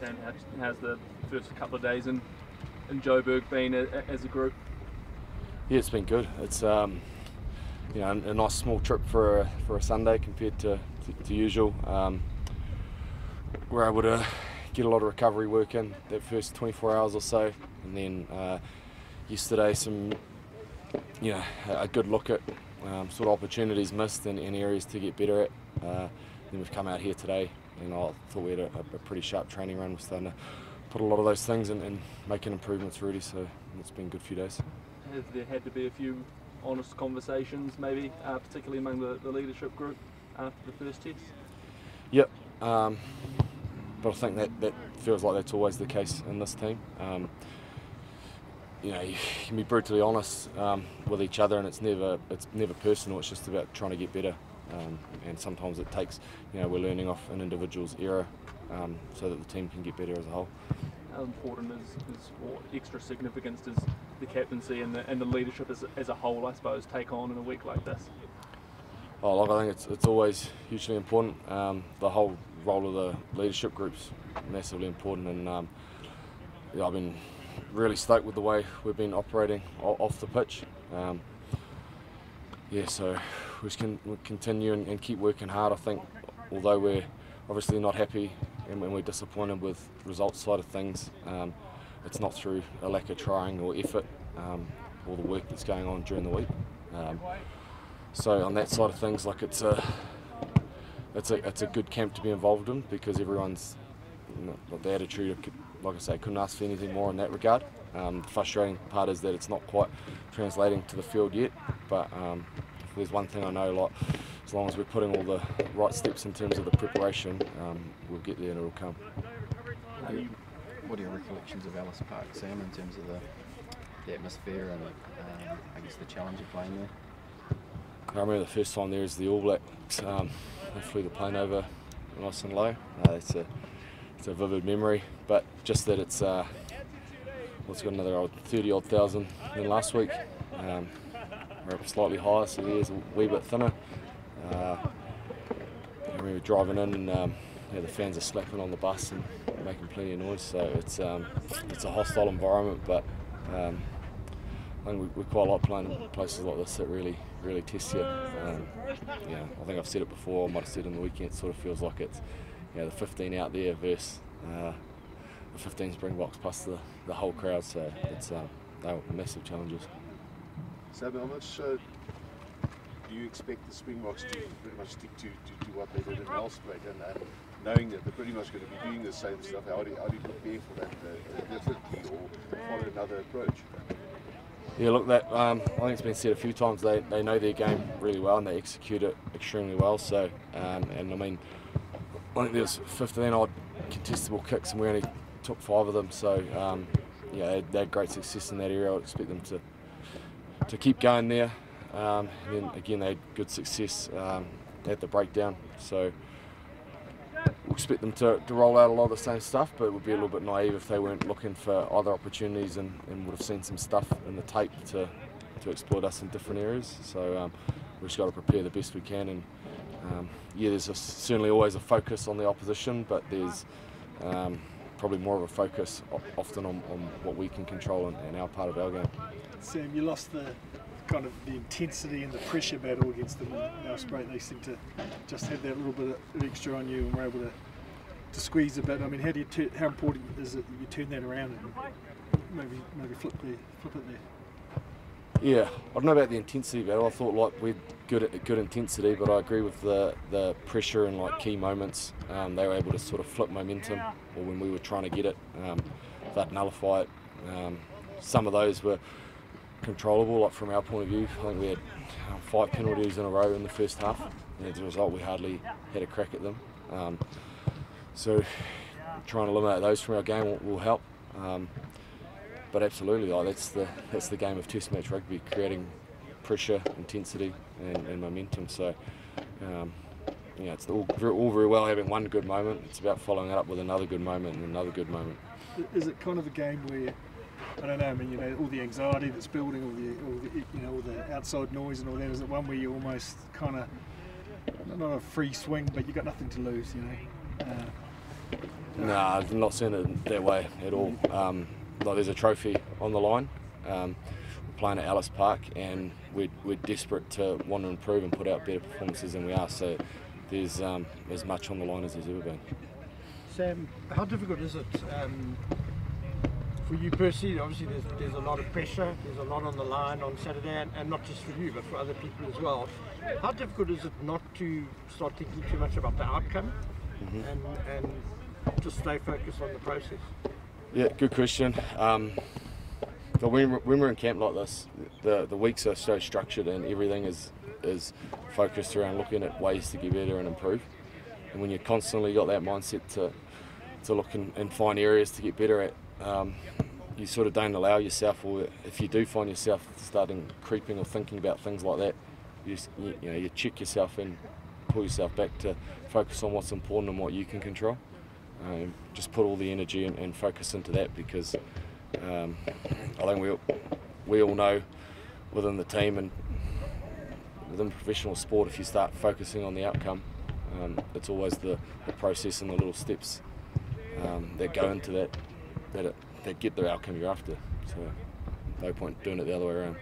Sam, how's the first couple of days in, in Joburg been as a group? Yeah, it's been good. It's um, you know a nice small trip for a, for a Sunday compared to, to, to usual. Um, we're able to get a lot of recovery work in that first 24 hours or so, and then uh, yesterday some you know a good look at um, sort of opportunities missed and, and, areas to get better at. Uh, then we've come out here today, and I thought we had a, a pretty sharp training run. We're starting to put a lot of those things in and making improvements really. So it's been a good few days. Has there had to be a few honest conversations, maybe, uh, particularly among the, the, leadership group after the first test? Yep. Um, but I think that, that feels like that's always the case in this team. Um, you know, you can be brutally honest um, with each other, and it's never it's never personal. It's just about trying to get better, um, and sometimes it takes. You know, we're learning off an individual's error, um, so that the team can get better as a whole. How important is, is or extra significance does the captaincy and the, and the leadership as, as a whole, I suppose, take on in a week like this? Oh, look, I think it's it's always hugely important. Um, the whole role of the leadership group's massively important, and um, yeah, I've been really stoked with the way we've been operating off the pitch. Um, yeah, so we can continue and, and, keep working hard. I think, although we're obviously not happy and, we're disappointed with results side of things, um, it's not through a lack of trying or effort um, or the work that's going on during the week. Um, so on that side of things, like it's a it's a it's a good camp to be involved in because everyone's you know, the attitude like I say, couldn't ask for anything more in that regard. Um, the frustrating part is that it's not quite translating to the field yet, but um, if there's one thing I know, like as long as we're putting all the right steps in terms of the preparation, um, we'll get there and it'll come. What are your recollections of Ellis Park, Sam, in terms of the, the atmosphere and um, I guess the challenge of playing there? I remember the first time there is the All Blacks. Um, I flew the plane over nice and low. Uh, it's a it's a vivid memory, but just that it's uh, well, it's got another old 30 odd thousand than last week. Um, we're slightly higher, so the air's a wee bit thinner. Uh, remember driving in and um, yeah, the fans are slapping on the bus and making plenty of noise, so it's um, it's a hostile environment, but um, I think we, we, quite like playing in places like this that really really test you. Um, yeah, I think I've said it before, I might have said in the weekend, it sort of feels like it's you know, the 15 out there versus uh, the 15 Springboks plus the, the whole crowd. So it's uh, they were massive challenges. So how much uh, do you expect the Springboks to pretty much stick to, to, to what they did in Nelspruit and, knowing that they're pretty much going to be doing the same stuff, how do you, how do you prepare for that uh, differently or follow another approach? Yeah, look, that um, I think it's been said a few times. They, they know their game really well and they execute it extremely well. So, um, and I mean, I think there was 15 odd contestable kicks and we only took five of them. So um, yeah, they, had great success in that area. I would expect them to to keep going there. Um, and then again, they had good success um, at the breakdown. So we expect them to, to roll out a lot of the same stuff, but it would be a little bit naive if they weren't looking for other opportunities and, and would have seen some stuff in the tape to to exploit us in different areas. So um, we've just got to prepare the best we can and um, yeah, there's a, certainly always a focus on the opposition, but there's um, probably more of a focus often on, on what we can control in, in, our part of our game. Sam, you lost the kind of the intensity and the pressure battle against them Nelspruit they seem to just have that little bit of extra on you and we're able to, to squeeze a bit. I mean, how do you how important is it that you turn that around and maybe maybe flip the flip it there? Yeah, I don't know about the intensity battle. I thought like we'd good at good intensity, but I agree with the the pressure and like key moments. Um, they were able to sort of flip momentum, or when we were trying to get it, um, that nullify it. Um, some of those were controllable, like from our point of view. I think we had um, five penalties in a row in the first half, and as a result, we hardly had a crack at them. Um, so, trying to eliminate those from our game will, will help. Um, but absolutely, like that's the that's the game of Test match rugby, creating pressure, intensity, and, and momentum. So, um, you know, it's all, all very well having one good moment. It's about following it up with another good moment and another good moment. Is it kind of a game where I don't know. I mean, you know, all the anxiety that's building, all the, all the you know, all the outside noise and all that. Is it one where you almost kind of not a free swing, but you got nothing to lose, you know? Uh, Nah, I've not seen it that way at all. Um, like there's a trophy on the line. Um, we're playing at Ellis Park, and we're, we're desperate to want to improve and put out better performances than we are. So there's um, as much on the line as there's ever been. Sam, how difficult is it um, for you personally? Obviously, there's, there's a lot of pressure, there's a lot on the line on Saturday, and, and not just for you, but for other people as well. How difficult is it not to start thinking too much about the outcome and, and just stay focused on the process? Yeah, good question. Um, when, we're- when we're in camp like this, the, the weeks are so structured and everything is is focused around looking at ways to get better and improve. And when you constantly got that mindset to to look and, and find areas to get better at, um, you sort of don't allow yourself, or if you do find yourself starting creeping or thinking about things like that, you, just, you, you know you check yourself and pull yourself back to focus on what's important and what you can control. Um, just put all the energy and, and focus into that because um, I think we all, we all know within the team and within professional sport, if you start focusing on the outcome, um, it's always the, the process and the little steps um, that go into that that, it, that get the outcome you're after. So no point doing it the other way around.